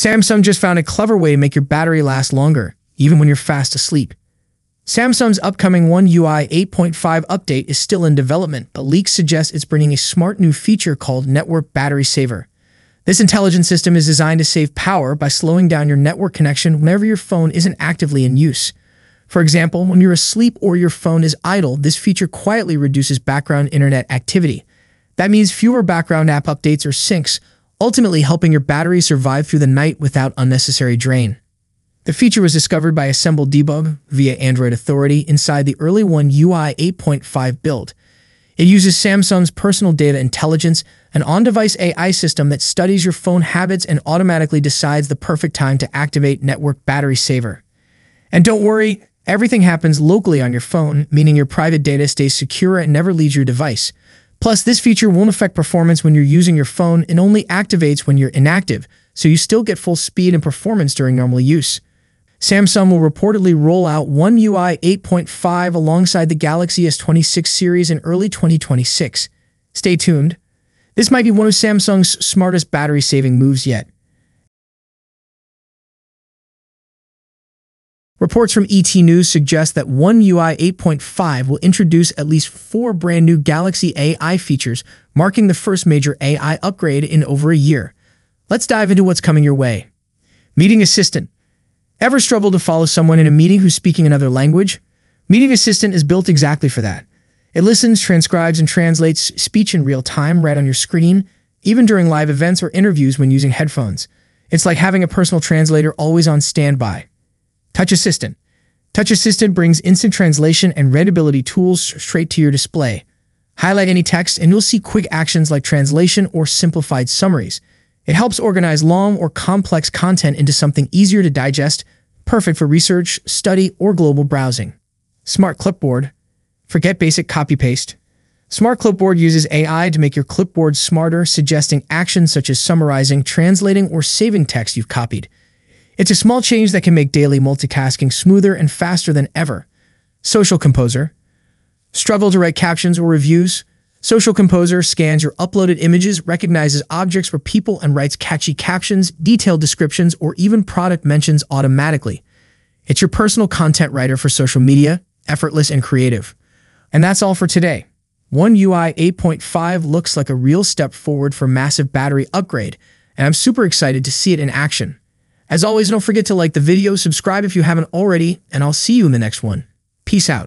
Samsung just found a clever way to make your battery last longer, even when you're fast asleep. Samsung's upcoming One UI 8.5 update is still in development, but leaks suggest it's bringing a smart new feature called Network Battery Saver. This intelligent system is designed to save power by slowing down your network connection whenever your phone isn't actively in use. For example, when you're asleep or your phone is idle, this feature quietly reduces background internet activity. That means fewer background app updates or syncs, ultimately helping your battery survive through the night without unnecessary drain. The feature was discovered by Assemble Debug via Android Authority inside the early One UI 8.5 build. It uses Samsung's personal data intelligence, an on-device AI system that studies your phone habits and automatically decides the perfect time to activate Network Battery Saver. And don't worry, everything happens locally on your phone, meaning your private data stays secure and never leaves your device. Plus, this feature won't affect performance when you're using your phone and only activates when you're inactive, so you still get full speed and performance during normal use. Samsung will reportedly roll out One UI 8.5 alongside the Galaxy S26 series in early 2026. Stay tuned. This might be one of Samsung's smartest battery-saving moves yet. Reports from ET News suggest that One UI 8.5 will introduce at least four brand new Galaxy AI features, marking the first major AI upgrade in over a year. Let's dive into what's coming your way. Meeting Assistant. Ever struggle to follow someone in a meeting who's speaking another language? Meeting Assistant is built exactly for that. It listens, transcribes, and translates speech in real time right on your screen, even during live events or interviews when using headphones. It's like having a personal translator always on standby. Touch Assistant. Touch Assistant brings instant translation and readability tools straight to your display. Highlight any text and you'll see quick actions like translation or simplified summaries. It helps organize long or complex content into something easier to digest, perfect for research, study, or global browsing. Smart Clipboard. Forget basic copy-paste. Smart Clipboard uses AI to make your clipboard smarter, suggesting actions such as summarizing, translating, or saving text you've copied. It's a small change that can make daily multitasking smoother and faster than ever. Social Composer. Struggle to write captions or reviews? Social Composer scans your uploaded images, recognizes objects or people, and writes catchy captions, detailed descriptions, or even product mentions automatically. It's your personal content writer for social media, effortless and creative. And that's all for today. One UI 8.5 looks like a real step forward for massive battery upgrade, and I'm super excited to see it in action. As always, don't forget to like the video, subscribe if you haven't already, and I'll see you in the next one. Peace out.